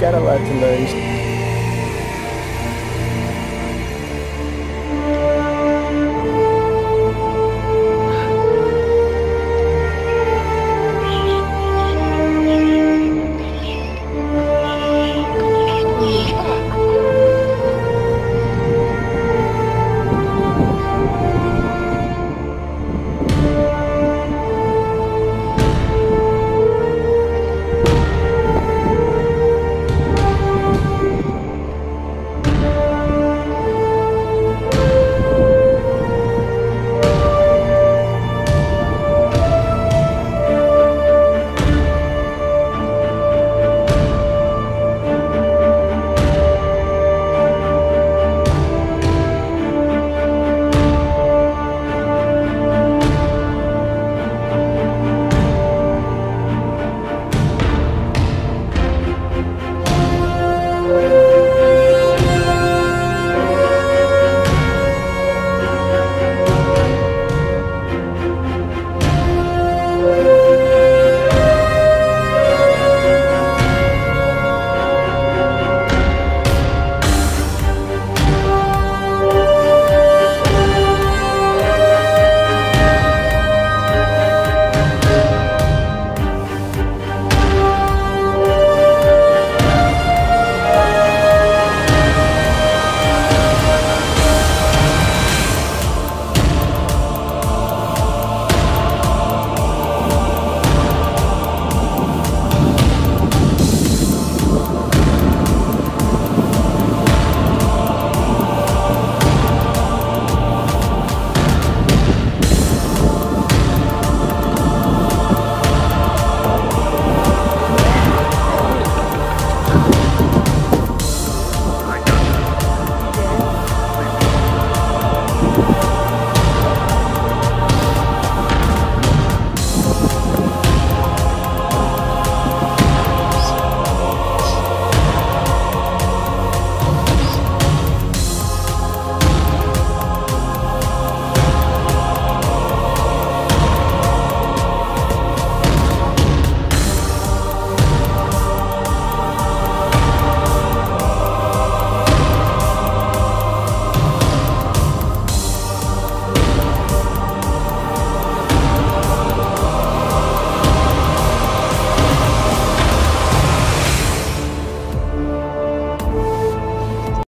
got a lot to learn.